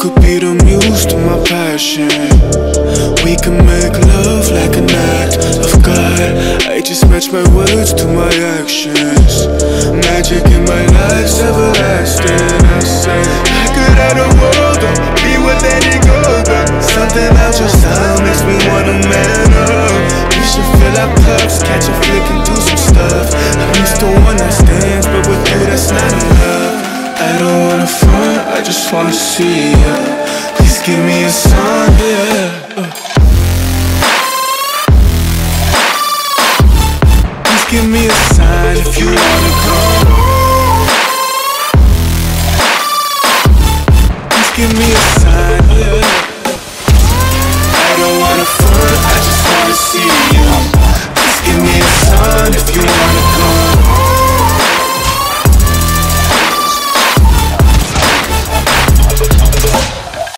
could be the muse to my passion. We can make love like an act of God. I just match my words to my actions. Magic in my life's everlasting. I say I could have the world or be with any girl, but something about your style makes me wanna man up. We should fill our cups, catch a flick and do some stuff. I to one night I just wanna see ya. Please give me a sign, yeah. Please give me a sign if you wanna come. Please give me a sign.